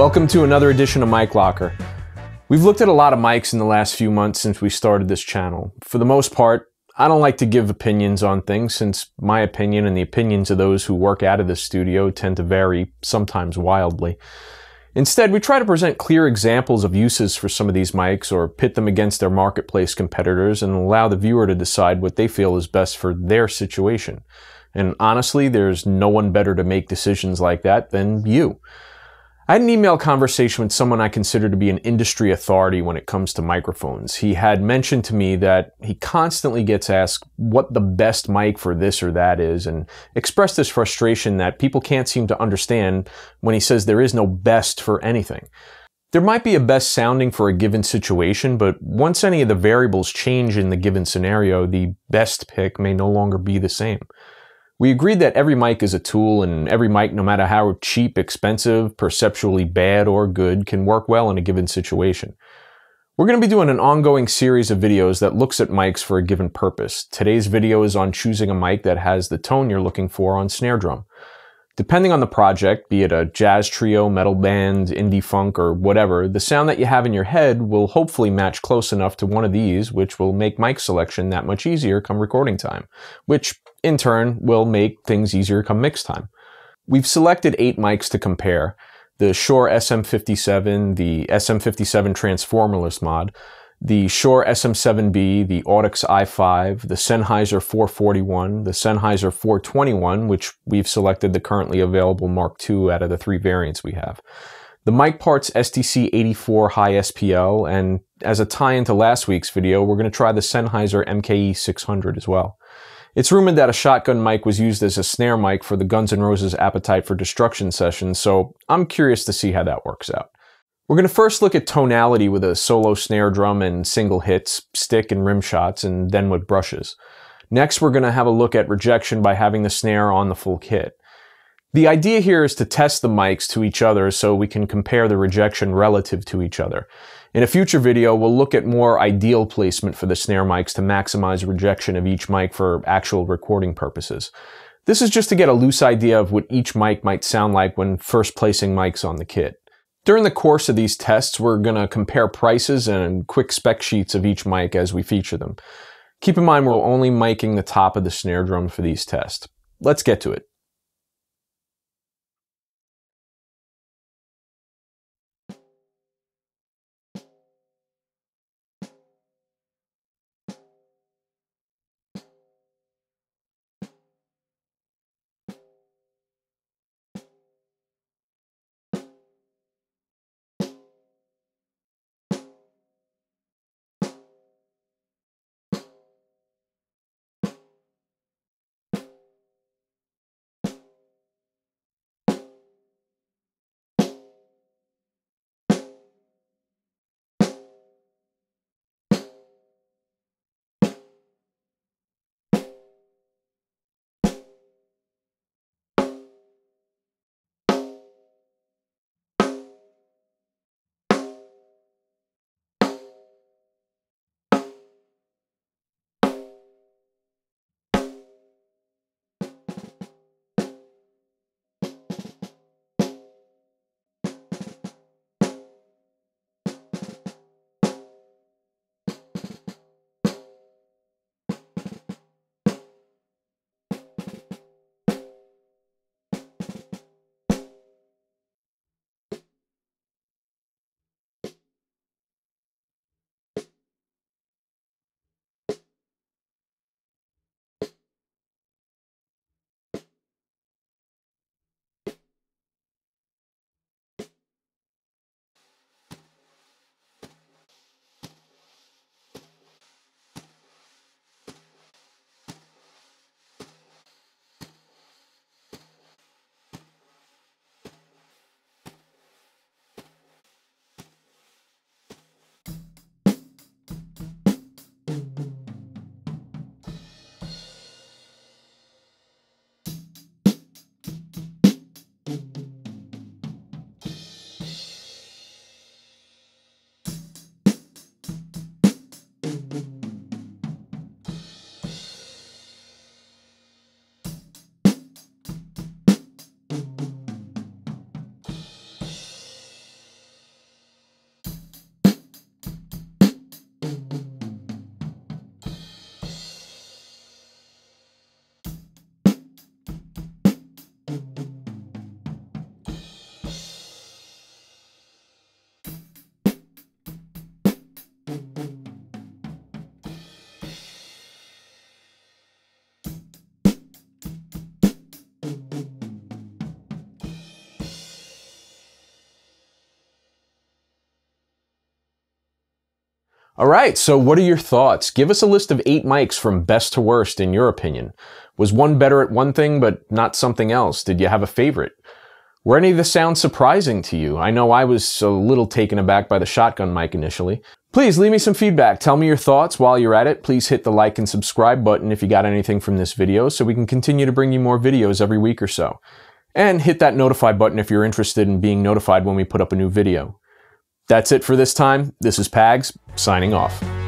Welcome to another edition of Mic Locker. We've looked at a lot of mics in the last few months since we started this channel. For the most part, I don't like to give opinions on things since my opinion and the opinions of those who work out of this studio tend to vary, sometimes wildly. Instead, we try to present clear examples of uses for some of these mics or pit them against their marketplace competitors and allow the viewer to decide what they feel is best for their situation. And honestly, there's no one better to make decisions like that than you. I had an email conversation with someone I consider to be an industry authority when it comes to microphones. He had mentioned to me that he constantly gets asked what the best mic for this or that is and expressed his frustration that people can't seem to understand when he says there is no best for anything. There might be a best sounding for a given situation, but once any of the variables change in the given scenario, the best pick may no longer be the same. We agreed that every mic is a tool and every mic, no matter how cheap, expensive, perceptually bad, or good, can work well in a given situation. We're going to be doing an ongoing series of videos that looks at mics for a given purpose. Today's video is on choosing a mic that has the tone you're looking for on snare drum. Depending on the project, be it a jazz trio, metal band, indie funk, or whatever, the sound that you have in your head will hopefully match close enough to one of these, which will make mic selection that much easier come recording time, which in turn will make things easier come mix time. We've selected eight mics to compare. The Shure SM57, the SM57 Transformerless mod, the Shure SM7B, the Audix i5, the Sennheiser 441, the Sennheiser 421, which we've selected the currently available Mark II out of the three variants we have. The MicParts SDC84 High SPL, and as a tie into last week's video, we're going to try the Sennheiser MKE 600 as well. It's rumored that a shotgun mic was used as a snare mic for the Guns N' Roses Appetite for Destruction session, so I'm curious to see how that works out. We're going to first look at tonality with a solo snare drum and single hits, stick and rim shots, and then with brushes. Next, we're going to have a look at rejection by having the snare on the full kit. The idea here is to test the mics to each other so we can compare the rejection relative to each other. In a future video, we'll look at more ideal placement for the snare mics to maximize rejection of each mic for actual recording purposes. This is just to get a loose idea of what each mic might sound like when first placing mics on the kit. During the course of these tests, we're going to compare prices and quick spec sheets of each mic as we feature them. Keep in mind we're only miking the top of the snare drum for these tests. Let's get to it. All right, so what are your thoughts? Give us a list of eight mics from best to worst in your opinion. Was one better at one thing but not something else? Did you have a favorite? Were any of the sounds surprising to you? I know I was a little taken aback by the shotgun mic initially. Please leave me some feedback. Tell me your thoughts while you're at it. Please hit the like and subscribe button if you got anything from this video so we can continue to bring you more videos every week or so. And hit that notify button if you're interested in being notified when we put up a new video. That's it for this time. This is Pags, signing off.